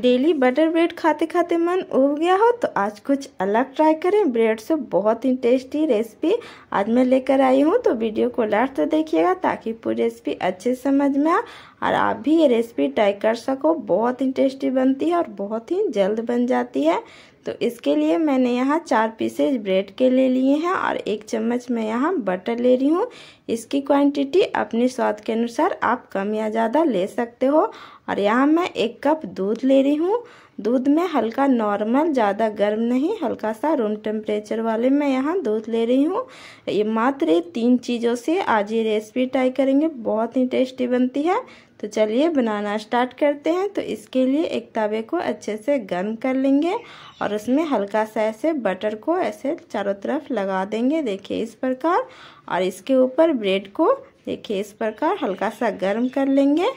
Daily butter bread खाते खाते मन उब गया हो तो आज कुछ अलग ट्राई करें। ब्रेड से बहुत ही टेस्टी रेसिपी आज मैं लेकर आई हूँ तो वीडियो को लास्ट तो देखिएगा ताकि पूरी रेसिपी अच्छे समझ में आए और आप भी ये रेसिपी ट्राई कर सको। बहुत ही टेस्टी बनती है और बहुत ही जल्द बन जाती है। तो इसके लिए मैंने यहाँ चार पीसेज ब्रेड के ले लिए हैं और एक चम्मच मैं यहाँ बटर ले रही हूँ। इसकी क्वांटिटी अपने स्वाद के अनुसार आप कम या ज़्यादा ले सकते हो। और यहाँ मैं एक कप दूध ले रही हूँ। दूध में हल्का नॉर्मल ज़्यादा गर्म नहीं, हल्का सा रूम टेम्परेचर वाले मैं यहाँ दूध ले रही हूँ। ये मात्र तीन चीज़ों से आज ये रेसिपी ट्राई करेंगे। बहुत ही टेस्टी बनती है। तो चलिए बनाना स्टार्ट करते हैं। तो इसके लिए एक तवे को अच्छे से गर्म कर लेंगे और उसमें हल्का सा ऐसे बटर को ऐसे चारों तरफ़ लगा देंगे, देखिए इस प्रकार। और इसके ऊपर ब्रेड को, देखिए इस प्रकार हल्का सा गर्म कर लेंगे।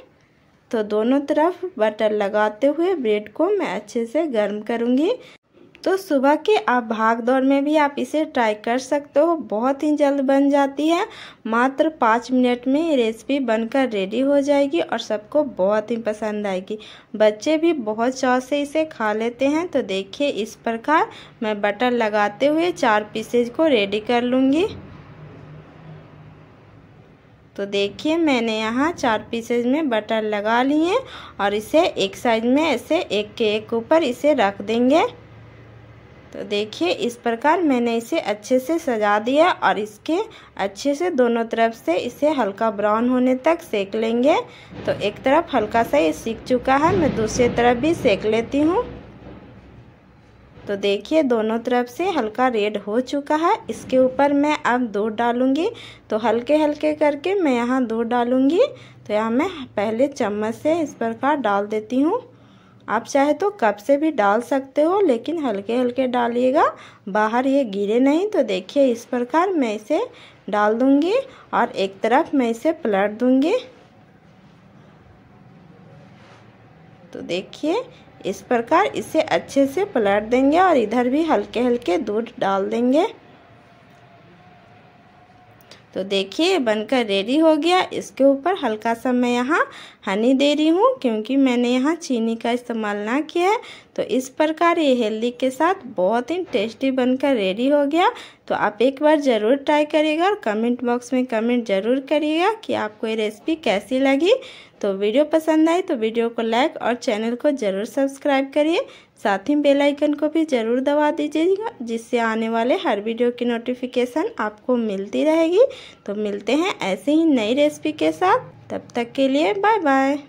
तो दोनों तरफ़ बटर लगाते हुए ब्रेड को मैं अच्छे से गर्म करूँगी। तो सुबह के आप भाग दौड़ में भी आप इसे ट्राई कर सकते हो। बहुत ही जल्द बन जाती है। मात्र पाँच मिनट में ये रेसिपी बनकर रेडी हो जाएगी और सबको बहुत ही पसंद आएगी। बच्चे भी बहुत चाव से इसे खा लेते हैं। तो देखिए इस प्रकार मैं बटर लगाते हुए चार पीसेज को रेडी कर लूँगी। तो देखिए मैंने यहाँ चार पीसेज में बटर लगा लिए और इसे एक साइड में ऐसे एक के एक ऊपर इसे रख देंगे। तो देखिए, इस प्रकार मैंने इसे अच्छे से सजा दिया और इसके अच्छे से दोनों तरफ़ से इसे हल्का ब्राउन होने तक सेक लेंगे। तो एक तरफ़ हल्का सा ये सीख चुका है, मैं दूसरी तरफ़ भी सेक लेती हूँ। तो देखिए, दोनों तरफ़ से हल्का रेड हो चुका है। इसके ऊपर मैं अब दूध डालूँगी। तो हल्के हल्के करके मैं यहाँ दूध डालूँगी। तो यहाँ मैं पहले चम्मच से इस प्रकार डाल देती हूँ। आप चाहे तो कप से भी डाल सकते हो, लेकिन हल्के हल्के डालिएगा। बाहर ये गिरे नहीं तो देखिए इस प्रकार मैं इसे डाल दूँगी और एक तरफ़ मैं इसे पलट दूँगी। तो देखिए इस प्रकार इसे अच्छे से पलट देंगे और इधर भी हल्के हल्के दूध डाल देंगे। तो देखिए, बनकर रेडी हो गया। इसके ऊपर हल्का सा मैं यहाँ हनी दे रही हूँ, क्योंकि मैंने यहाँ चीनी का इस्तेमाल ना किया है। तो इस प्रकार ये हेल्दी के साथ बहुत ही टेस्टी बनकर रेडी हो गया। तो आप एक बार ज़रूर ट्राई करिएगा और कमेंट बॉक्स में कमेंट ज़रूर करिएगा कि आपको ये रेसिपी कैसी लगी। तो वीडियो पसंद आई तो वीडियो को लाइक और चैनल को ज़रूर सब्सक्राइब करिए। साथ ही बेल आइकन को भी ज़रूर दबा दीजिएगा, जिससे आने वाले हर वीडियो की नोटिफिकेशन आपको मिलती रहेगी। तो मिलते हैं ऐसे ही नई रेसिपी के साथ। तब तक के लिए बाय बाय